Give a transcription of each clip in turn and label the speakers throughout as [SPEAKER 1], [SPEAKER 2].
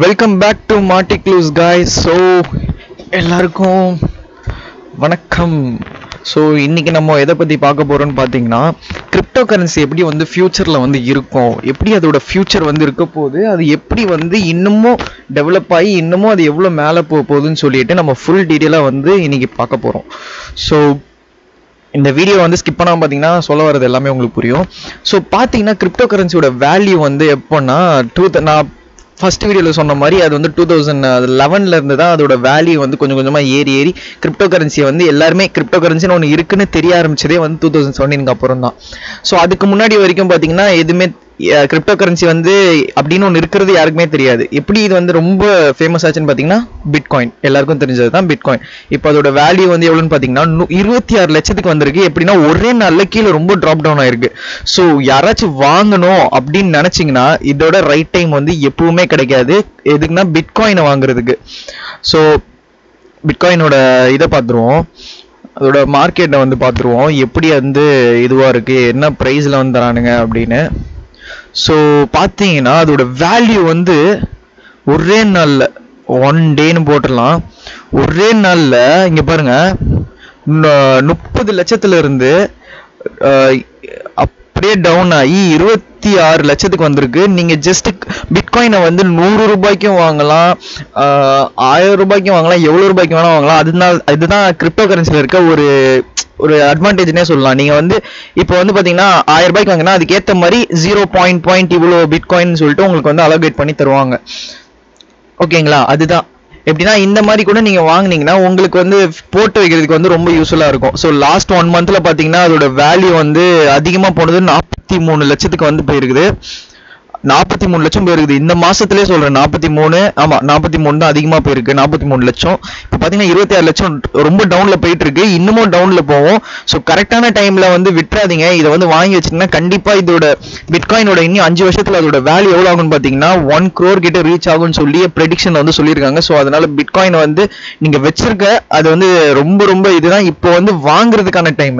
[SPEAKER 1] Welcome back to மாட்டி clues காய் so எல்லாருக்கும் வணக்கம். ஸோ இன்றைக்கி நம்ம எதை பற்றி பார்க்க போகிறோம்னு பார்த்தீங்கன்னா கிரிப்டோ கரன்சி எப்படி வந்து ஃப்யூச்சரில் வந்து இருக்கும்? எப்படி அதோட ஃப்யூச்சர் வந்து இருக்க போகுது? அது எப்படி வந்து இன்னமும் டெவலப் ஆகி இன்னமும் அது எவ்வளோ மேலே போக போகுதுன்னு சொல்லிட்டு நம்ம ஃபுல் டீட்டெயிலாக வந்து இன்றைக்கி பார்க்க போகிறோம் ஸோ இந்த வீடியோ வந்து ஸ்கிப் பண்ணாமல் பார்த்தீங்கன்னா சொல்ல வரது எல்லாமே உங்களுக்கு புரியும். ஸோ பார்த்தீங்கன்னா கிரிப்டோ கரன்சியோட வேல்யூ வந்து எப்போன்னா டூ நான் ஃபர்ஸ்ட் வீடியோவில் சொன்ன மாதிரி அது வந்து டூ தௌசண்ட் லெவனில் இருந்து தான் அதோட வேல்யூ வந்து கொஞ்சம் கொஞ்சமாக ஏறி ஏறி கிரிப்டோ கரன்சியை வந்து எல்லாருமே கிரிப்டோ கரன்சின்னு ஒன்று இருக்குன்னு தெரிய ஆரம்பிச்சதே வந்து டூ தௌசண்ட் செவன்டீனுக்கு அப்புறம் தான் ஸோ அதுக்கு முன்னாடி வரைக்கும் பார்த்தீங்கன்னா எதுவுமே கிரிப்டோ கரன்சி வந்து அப்படின்னு ஒன்று இருக்கிறது யாருக்குமே தெரியாது. எப்படி இது வந்து ரொம்ப ஃபேமஸ் ஆச்சுன்னு பார்த்தீங்கன்னா பிட்காயின் எல்லாருக்கும் தெரிஞ்சது தான் பிட்காயின் இப்போ அதோட வேல்யூ வந்து எவ்வளோன்னு பார்த்தீங்கன்னா இருபத்தி ஆறு லட்சத்துக்கு வந்திருக்கு. எப்படின்னா ஒரே நாளில் கீழே ரொம்ப ட்ராப் டவுன் ஆயிருக்கு. ஸோ யாராச்சும் வாங்கணும் அப்படின்னு நினச்சிங்கன்னா இதோட ரைட் டைம் வந்து எப்பவுமே கிடைக்காது. எதுக்குன்னா பிட்காயினை வாங்குறதுக்கு. ஸோ பிட்காயினோட இதை பார்த்துருவோம் அதோட மார்க்கெட்டை வந்து பார்த்துருவோம் எப்படி வந்து இதுவாக இருக்குது என்ன ப்ரைஸில் வந்து தரானுங்க அப்படின்னு. ஸோ பார்த்தீங்கன்னா அதோட வேல்யூ வந்து ஒரே நாளில் ஒன் டேன்னு போட்டுடலாம். ஒரே நாளில் இங்கே பாருங்க முப்பது லட்சத்துல இருந்து அஹ், அப்படியே டவுன் ஆகி இருபத்தி ஆறு லட்சத்துக்கு வந்திருக்கு. நீங்கள் ஜஸ்ட் பிட்காயினை வந்து நூறு ரூபாய்க்கும் வாங்கலாம் ஆயிரம் ரூபாய்க்கும் வாங்கலாம் எவ்வளோ ரூபாய்க்கு வேணால் வாங்கலாம். அதனால இதுதான் கிரிப்டோ கரன்சியில் இருக்க ஒரு ஒரு அட்வான்டேஜ்னே சொல்லலாம். நீங்கள் வந்து இப்போ வந்து பார்த்தீங்கன்னா ஆயிரம் ரூபாய்க்கு வாங்கினா அதுக்கேற்ற மாதிரி ஜீரோ பாயிண்ட் பாயிண்ட் இவ்வளோ பிட்காயின்னு சொல்லிட்டு உங்களுக்கு வந்து அலோகேட் பண்ணி தருவாங்க. ஓகேங்களா? அதுதான். எப்படின்னா இந்த மாதிரி கூட நீங்க வாங்குனீங்கன்னா உங்களுக்கு வந்து போட்டு வைக்கிறதுக்கு வந்து ரொம்ப யூஸ்ஃபுல்லா இருக்கும். ஸோ லாஸ்ட் ஒன் மந்த்ல பாத்தீங்கன்னா அதோட வேல்யூ வந்து அதிகமா போனது நாற்பத்தி மூணு லட்சத்துக்கு வந்து போயிருக்குது. நாற்பத்தி மூணு லட்சம் போயிருக்குது. இந்த மாசத்துலயே சொல்றேன் நாற்பத்தி மூணு ஆமா நாற்பத்தி மூணு தான் அதிகமா போயிருக்கு நாற்பத்தி மூணு லட்சம். இப்போ பாத்தீங்கன்னா இருபத்தி ஆறு லட்சம் ரொம்ப டவுன்ல போயிட்டு இருக்கு இன்னமும் டவுன்ல போகும். ஸோ கரெக்டான டைம்ல வந்து விட்டுறாதீங்க. இதை வந்து வாங்கி வச்சிங்கன்னா கண்டிப்பா இதோட பிட்காயினோட இன்னும் அஞ்சு வருஷத்துல அதோட வேல்யூ எவ்வளவு ஆகும்னு பாத்தீங்கன்னா ஒன் க்ரோர் கிட்ட ரீச் ஆகும்னு சொல்லி ப்ரெடிக்ஷன் வந்து சொல்லியிருக்காங்க. ஸோ அதனால பிட்காயின் வந்து நீங்க வச்சிருக்க அது வந்து ரொம்ப ரொம்ப இதுதான். இப்போ வந்து வாங்குறதுக்கான டைம்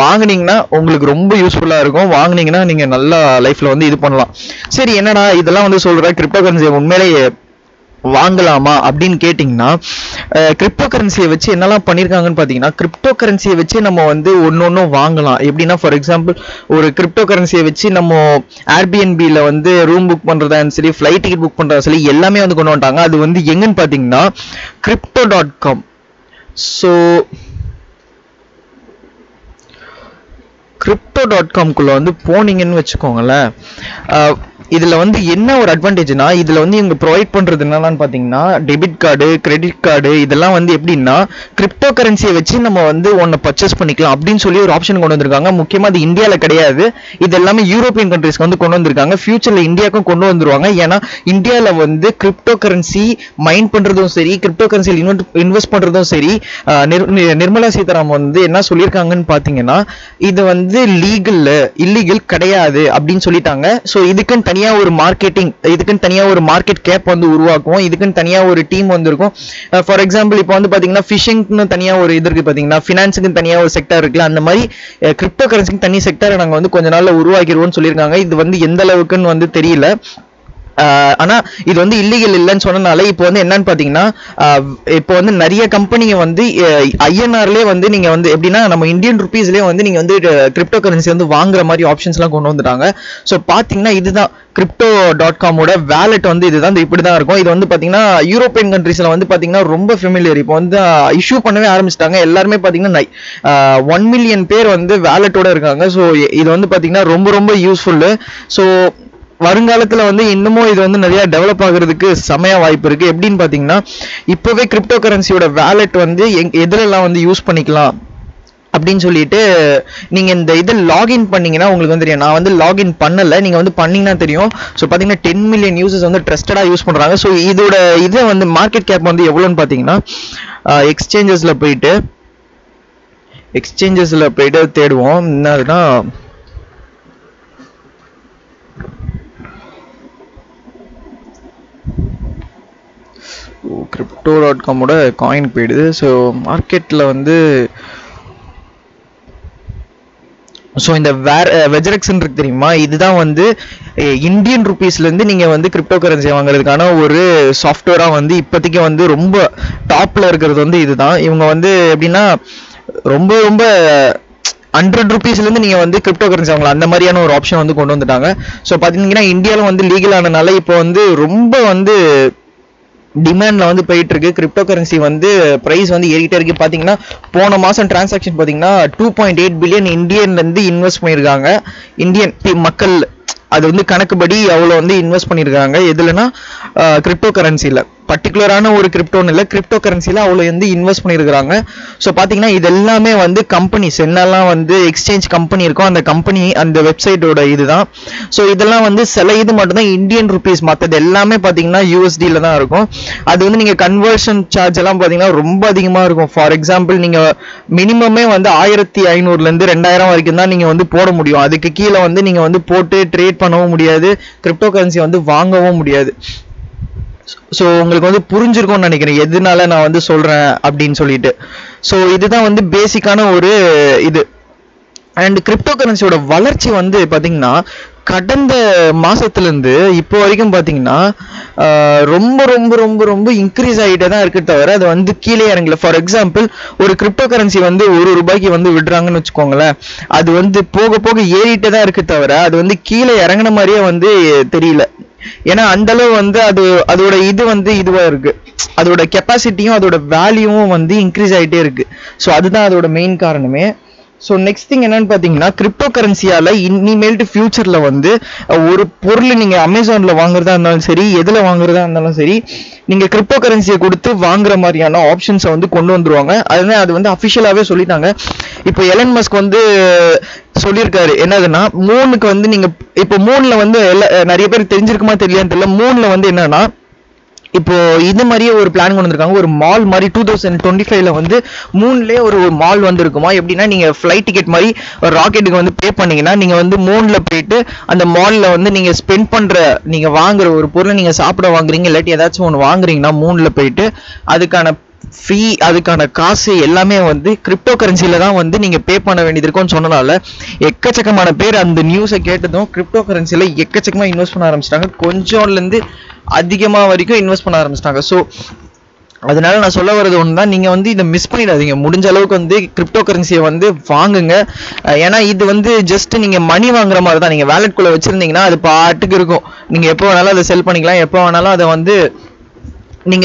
[SPEAKER 1] வாங்குனீங்கன்னா உங்களுக்கு ரொம்ப யூஸ்ஃபுல்லா இருக்கும். வாங்குனீங்கன்னா நீங்க நல்லா லைஃப்ல வந்து இது பண்ணலாம். சரி என்னடா இதெல்லாம் வந்து சொல்கிற கிரிப்டோ கரன்சி உண்மையிலேயே வாங்கலாமா அப்படின்னு கேட்டிங்கன்னா கிரிப்டோ கரன்சியை வச்சு என்னெல்லாம் பண்ணியிருக்காங்கன்னு பார்த்தீங்கன்னா கிரிப்டோ கரன்சியை வச்சு நம்ம வந்து ஒன்று ஒன்றும் வாங்கலாம். எப்படின்னா ஃபார் எக்ஸாம்பிள் ஒரு கிரிப்டோ கரன்சியை வச்சு நம்ம ஏர்பிஎன்பியில் வந்து ரூம் புக் பண்ணுறதா சரி ஃப்ளைட் டிக்கெட் புக் பண்ணுறதா சரி எல்லாமே வந்து கொண்டு வந்துட்டாங்க. அது வந்து எங்கன்னு பார்த்தீங்கன்னா crypto dot com so crypto dot காம்குள்ளே வந்து போனீங்கன்னு வச்சுக்கோங்களேன். இதுல வந்து என்ன ஒரு அட்வான்டேஜ்னா இதுல வந்து இவங்க ப்ரொவைட் பண்றது என்னன்னு பாத்தீங்கன்னா டெபிட் கார்டு கிரெடிட் கார்டு இதெல்லாம் வந்து எப்படின்னா கிரிப்டோ கரன்சியை வச்சு நம்ம வந்து ஒன்றை பர்ச்சேஸ் பண்ணிக்கலாம் அப்படின்னு சொல்லி ஒரு ஆப்ஷன் கொண்டு வந்திருக்காங்க. முக்கியமா அது இந்தியால கிடையாது. இது எல்லாமே யூரோப்பியன் கண்ட்ரீஸ்க்கு வந்து கொண்டு வந்திருக்காங்க. ஃபியூச்சர்ல இந்தியாவுக்கும் கொண்டு வந்துருவாங்க. ஏன்னா இந்தியால வந்து கிரிப்டோ கரன்சி மைண்ட் பண்றதும் சரி கிரிப்டோ கரன்சியில் இன்வெஸ்ட் பண்றதும் சரி நிர்- நிர்மலா சீதாராமன் வந்து என்ன சொல்லியிருக்காங்கன்னு பாத்தீங்கன்னா இது வந்து லீகல் இல்லீகல் கிடையாது அப்படின்னு சொல்லிட்டாங்க. ஸோ இதுக்குன்னு தனி தனியாக ஒரு மார்க்கெட்டிங் இதுக்குன்னு தனியாக ஒரு மார்க்கெட் கேப் வந்து உருவாக்குவோம். இதுக்குன்னு தனியாக ஒரு டீம் வந்துருக்கும். ஃபார் எக்ஸாம்பிள் இப்போ வந்து பார்த்தீங்கன்னா ஃபிஷிங்னு தனியாக ஒரு இது இருக்குது பார்த்தீங்கன்னா ஃபினான்ஸுக்கு தனியாக ஒரு செக்டர் இருக்குல்ல அந்த மாதிரி கிரிப்டோ கரன்சிக்கு தனி செக்டரை நாங்கள் வந்து கொஞ்ச நாளில் உருவாக்கிடுவோம்னு சொல்லியிருக்காங்க. இது வந்து எந்த அளவுக்குன்னு வந்து தெரியல. ஆனா இது வந்து இல்லீகல் இல்லைன்னு சொன்னனால இப்போ வந்து என்னன்னு பாத்தீங்கன்னா இப்போ வந்து நிறைய கம்பெனிங்க வந்து ஐஎன்ஆர்லேயே வந்து நீங்க வந்து எப்படின்னா நம்ம இந்தியன் ருபீஸ்லேயே வந்து நீங்க வந்து கிரிப்டோ கரன்சி வந்து வாங்குற மாதிரி ஆப்ஷன்ஸ்லாம் கொண்டு வந்துட்டாங்க. ஸோ பாத்தீங்கன்னா இதுதான் கிரிப்டோ டாட் காமோட வேலெட் வந்து இதுதான் இப்படி தான் இருக்கும். இது வந்து பார்த்தீங்கன்னா யூரோப்பியன் கண்ட்ரீஸில் வந்து பார்த்தீங்கன்னா ரொம்ப ஃபெமிலியர் இப்போ வந்து இஷ்யூ பண்ணவே ஆரம்பிச்சிட்டாங்க. எல்லாருமே பார்த்தீங்கன்னா ஒன் மில்லியன் பேர் வந்து வேலெட்டோட இருக்காங்க. ஸோ இது வந்து பார்த்தீங்கன்னா ரொம்ப ரொம்ப யூஸ்ஃபுல்லு ஸோ வருங்காலத்தில் வந்து இன்னமும் இது வந்து நிறையா டெவலப் ஆகிறதுக்கு செமையா வாய்ப்பு இருக்குது எப்படின்னு பார்த்தீங்கன்னா இப்போவே கிரிப்டோ கரன்சியோட வேலெட் வந்து எங்- எதிலெல்லாம் வந்து யூஸ் பண்ணிக்கலாம் அப்படின்னு சொல்லிட்டு நீங்கள் இந்த இது லாகின் பண்ணீங்கன்னா உங்களுக்கு வந்து தெரியும். நான் வந்து லாகின் பண்ணலை. நீங்கள் வந்து பண்ணீங்கன்னா தெரியும். ஸோ பார்த்தீங்கன்னா டென் மில்லியன் யூசர்ஸ் வந்து ட்ரஸ்டடாக யூஸ் பண்ணுறாங்க ஸோ இதோட இதை வந்து மார்க்கெட் கேப் வந்து எவ்வளோன்னு பார்த்தீங்கன்னா எக்ஸ்சேஞ்சஸில் போயிட்டு எக்ஸ்சேஞ்சஸில் போயிட்டு தேடுவோம். என்னதுன்னா டூ டாட் காமோட காயின் போயிடுது. ஸோ மார்க்கெட்டில் வந்து ஸோ இந்த வேர் வெஜரெக்ஸ் இருக்கு தெரியுமா? இதுதான் வந்து இந்தியன் ருபீஸ்லேருந்து நீங்கள் வந்து கிரிப்டோ கரன்சி வாங்குறதுக்கான ஒரு சாஃப்ட்வேராக வந்து இப்போதைக்கு வந்து ரொம்ப டாப்பில் இருக்கிறது வந்து இதுதான். இவங்க வந்து எப்படின்னா ரொம்ப ரொம்ப ஹண்ட்ரட் ருபீஸ்லேருந்து நீங்கள் வந்து கிரிப்டோ கரன்சி வாங்கலாம். அந்த மாதிரியான ஒரு ஆப்ஷன் வந்து கொண்டு வந்துட்டாங்க. ஸோ பார்த்தீங்கன்னா இந்தியாவில் வந்து லீகல் ஆனனால இப்போ வந்து ரொம்ப வந்து டிமாண்டில் வந்து போயிட்டு இருக்கு கிரிப்டோ கரன்சி வந்து பிரைஸ் வந்து ஏறிட்டே இருக்கு. பாத்தீங்கன்னா போன மாசம் டிரான்சாக்ஷன் பாத்தீங்கன்னா டூ பாயிண்ட் எயிட் பில்லியன் இந்தியன்ல இருந்து இன்வெஸ்ட் பண்ணியிருக்காங்க. இந்தியன் மக்கள் அது வந்து கணக்குப்படி அவ்வளோ வந்து இன்வெஸ்ட் பண்ணியிருக்காங்க. எதுலனா கிரிப்டோ கரன்சியில் பர்டிகுலரான ஒரு கிரிப்டோன்னு இல்லை. கிரிப்டோ கரன்சியில் அவ்வளோ வந்து இன்வெஸ்ட் பண்ணியிருக்காங்க ஸோ பார்த்தீங்கன்னா இது எல்லாமே வந்து கம்பெனிஸ் என்னெல்லாம் வந்து எக்ஸ்சேஞ்ச் கம்பெனி இருக்கோ அந்த கம்பெனி அந்த வெப்சைட்டோட இதுதான். ஸோ இதெல்லாம் வந்து சில இது மட்டும்தான் இந்தியன் ருபீஸ் மற்றது எல்லாமே பார்த்தீங்கன்னா யூஎஸ்டியில் தான் இருக்கும். அது வந்து நீங்கள் கன்வர்ஷன் சார்ஜ் எல்லாம் பார்த்தீங்கன்னா ரொம்ப அதிகமாக இருக்கும். ஃபார் எக்ஸாம்பிள் நீங்கள் மினிமமே வந்து ஆயிரத்தி ஐநூறுலேருந்து ரெண்டாயிரம் வரைக்கும் தான் நீங்கள் வந்து போட முடியும். அதுக்கு கீழே வந்து நீங்கள் வந்து போட்டு ட்ரேட் பண்ணவும் முடியாது. கிரிப்டோ கரன்சி வந்து வாங்கவும் முடியாது. ஸோ உங்களுக்கு வந்து புரிஞ்சிருக்கும்னு நினைக்கிறேன். எதனால நான் வந்து சொல்றேன் அப்படின்னு சொல்லிட்டு. ஸோ இதுதான் வந்து பேசிக்கான ஒரு இது. அண்ட் கிரிப்டோ கரன்சியோட வளர்ச்சி வந்து பாத்தீங்கன்னா கடந்த மாசத்துலேருந்து இப்போ வரைக்கும் பார்த்தீங்கன்னா ரொம்ப ரொம்ப ரொம்ப ரொம்ப இன்க்ரீஸ் ஆகிட்டே தான் இருக்கு தவிர அது வந்து கீழே இறங்கல. ஃபார் எக்ஸாம்பிள் ஒரு கிரிப்டோ கரன்சி வந்து ஒரு ரூபாய்க்கு வந்து விடுறாங்கன்னு வச்சுக்கோங்களேன். அது வந்து போக போக ஏறிட்டே தான் இருக்கு தவிர அது வந்து கீழே இறங்குன மாதிரியே வந்து தெரியல. ஏன்னா அந்த அளவு வந்து அது அதோட இது வந்து இதுவா இருக்கு. அதோட கெப்பாசிட்டியும் அதோட வேல்யூவும் வந்து இன்க்ரீஸ் ஆகிட்டே இருக்கு. ஸோ அதுதான் அதோட மெயின் காரணமே. ஸோ நெக்ஸ்ட் திங் என்னன்னு பார்த்தீங்கன்னா கிரிப்டோ கரன்சியால் இனிமேல்ட்டு ஃப்யூச்சரில் வந்து ஒரு பொருள் நீங்கள் அமேசானில் வாங்குறதா இருந்தாலும் சரி எதில் வாங்குறதா இருந்தாலும் சரி நீங்கள் கிரிப்டோ கரன்சியை கொடுத்து வாங்குற மாதிரியான ஆப்ஷன்ஸை வந்து கொண்டு வந்துருவாங்க. அதனால் அது வந்து அஃபிஷியலாகவே சொல்லிட்டாங்க. இப்போ எலன் மஸ்க் வந்து சொல்லியிருக்காரு. என்னதுன்னா மூணுக்கு வந்து நீங்கள் இப்போ மூணில் வந்து எல்லா நிறைய பேர் தெரிஞ்சிருக்குமா தெரியலையான்னு தெரியல. மூணில் வந்து என்னன்னா இப்போ இது மாதிரியே ஒரு பிளான் கொண்டு வந்திருக்காங்க. ஒரு மால் மாதிரி டூ தௌசண்ட் டுவெண்ட்டி ஃபைவ்ல வந்து மூணுலேயே ஒரு மால் வந்திருக்குமா? எப்படின்னா நீங்க ஃப்ளைட் டிக்கெட் மாதிரி ஒரு ராக்கெட்டுக்கு வந்து பே பண்ணீங்கன்னா நீங்க வந்து மூணில் போயிட்டு அந்த மால்ல வந்து நீங்க ஸ்பெண்ட் பண்ற நீங்க வாங்குற ஒரு பொருளை நீங்க சாப்பிட வாங்குறீங்க. இல்லாட்டி ஏதாச்சும் ஒன்று வாங்குறீங்கன்னா மூணில் போயிட்டு அதுக்கான ஃபீ அதுக்கான காசு எல்லாமே வந்து கிரிப்டோ கரன்சியில் தான் வந்து நீங்கள் பே பண்ண வேண்டியது இருக்கும்னு சொன்னனால எக்கச்சக்கமான பேர் அந்த நியூஸை கேட்டதும் கிரிப்டோ கரன்சியில் எக்கச்சக்கமா இன்வெஸ்ட் பண்ண ஆரம்பிச்சிட்டாங்க. கொஞ்சம்லேருந்து அதிகமாக வரைக்கும் இன்வெஸ்ட் பண்ண ஆரம்பிச்சிட்டாங்க. ஸோ அதனால நான் சொல்ல வர்றது ஒன்று தான் நீங்கள் வந்து இதை மிஸ் பண்ணிடாதீங்க. முடிஞ்ச அளவுக்கு வந்து கிரிப்டோ கரன்சியை வந்து வாங்குங்க. ஏன்னா இது வந்து ஜஸ்ட் நீங்கள் மணி வாங்குற மாதிரி தான். நீங்கள் வேலெட்குள்ளே வச்சுருந்தீங்கன்னா அது பாட்டுக்கு இருக்கும். நீங்கள் எப்போ வேணாலும் அதை செல் பண்ணிக்கலாம். எப்போ வேணாலும் அதை வந்து நீங்கள்